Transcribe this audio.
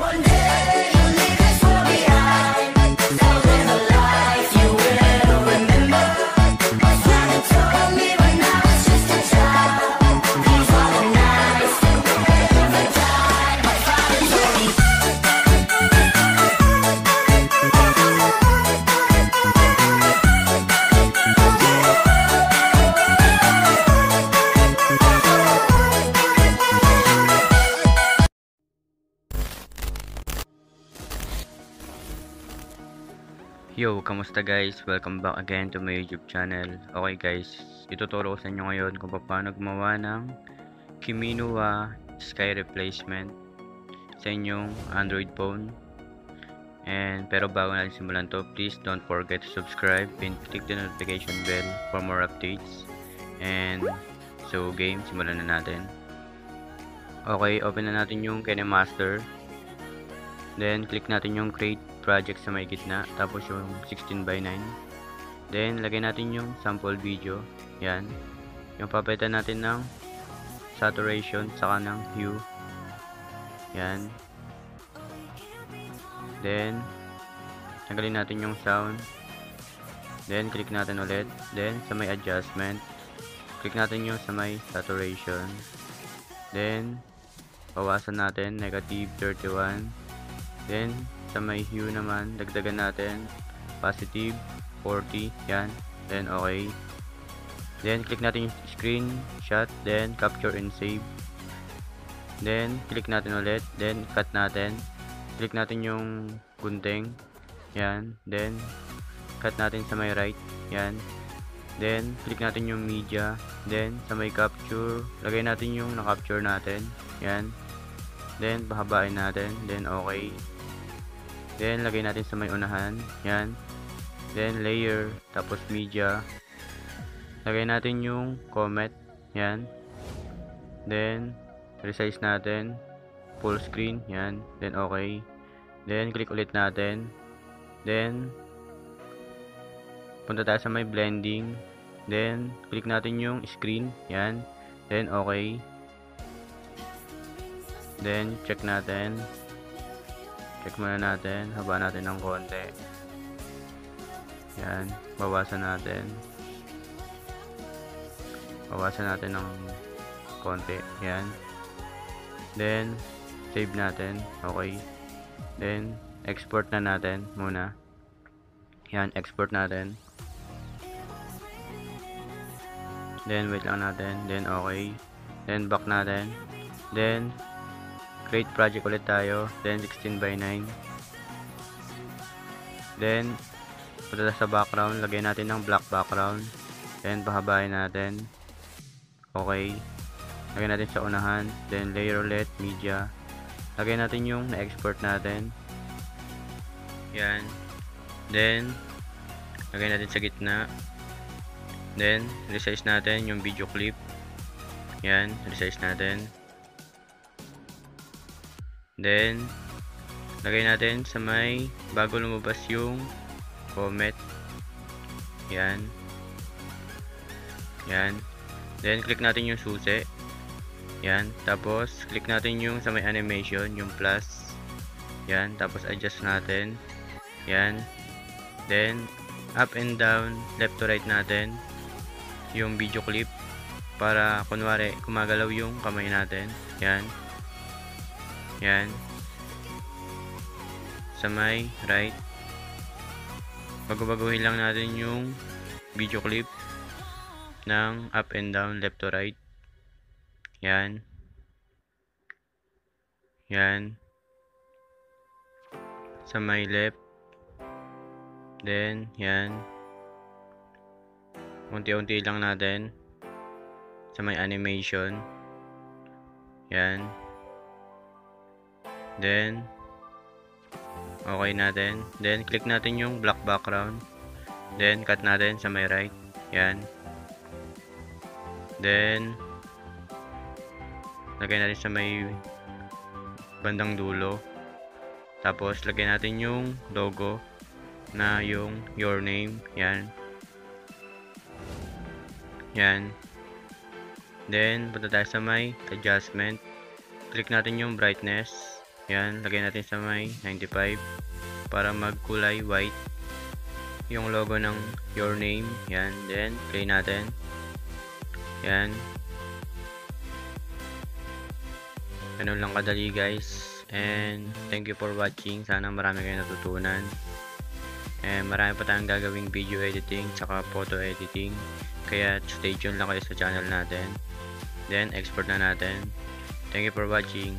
one day Yo, kamusta guys? Welcome back again to my YouTube channel. Okay guys, ituturo ko sa inyo ngayon kung paano gumawa ng Kiminua Sky Replacement sa inyong Android phone. And pero bago natin simulan to, please don't forget to subscribe and click the notification bell for more updates. And so game, simulan na natin. Okay, open na natin yung KineMaster. Then click natin yung create project sa may gitna tapos yung 16 by 9 then lagay natin yung sample video yan. Yung papalitan natin ng saturation saka ng hue yan. Then tanggalin natin yung sound. Then click natin ulit. Then sa may adjustment click natin yung sa may saturation. Then bawasan natin negative 31 then sa may hue naman, dagdagan natin positive 40, yan. Then okay. Then click natin yung screenshot, then capture and save. Then click natin ulit, then cut natin. Click natin yung gunting. Yan. Then cut natin sa may right. Yan. Then click natin yung media. Then sa may capture, lagay natin yung na-capture natin. Yan. Then pahabain natin, then okay. Then, lagay natin sa may unahan. Yan. Then, layer. Tapos, media. Lagay natin yung comet. Yan. Then, resize natin. Full screen. Yan. Then, okay. Then, click ulit natin. Then, punta tayo sa may blending. Then, click natin yung screen. Yan. Then, okay. Then, check natin. Check muna natin. Haba natin ng konti. Yan. Bawasan natin. Bawasan natin ng konti. Yan. Then, save natin. Okay. Then, export na natin muna. Yan. Export natin. Then, wait lang natin. Then, okay. Then, back natin. Then, create project ulit tayo. Then 16 by 9 then punta sa background. Lagay natin ng black background. Then pahabain natin. Okay. Lagay natin sa unahan. Then layer ulit. Media. Lagay natin yung na-export natin. Yan. Then lagay natin sa gitna. Then resize natin yung video clip. Yan. Resize natin Then, lagay natin sa may bago lumabas yung comet. Yan. Yan. Then, click natin yung susi. Yan. Tapos, click natin yung sa may animation, yung plus. Yan. Tapos, adjust natin. Yan. Then, up and down, left to right natin yung video clip para kunwari kumagalaw yung kamay natin. Yan. Yan. Sa may right. Bago-baguhin lang natin yung video clip ng up and down, left to right. Yan. Yan. Sa may left. Then, yan. Unti-unti lang natin. Sa may animation. Yan. Then, okay natin. Then, click natin yung black background. Then, cut natin sa may right. Yan. Then, lagay natin sa may bandang dulo. Tapos, lagay natin yung logo na yung your name. Yan. Yan. Then, punta tayo sa may adjustment. Click natin yung brightness. Yan, lagay natin sa may 95 para magkulay white yung logo ng your name. Yan, then play natin. Yan. Ganun lang kadali guys. And thank you for watching. Sana marami kayong natutunan. And marami pa tayong gagawing video editing tsaka photo editing. Kaya stay tuned lang kayo sa channel natin. Then export na natin. Thank you for watching.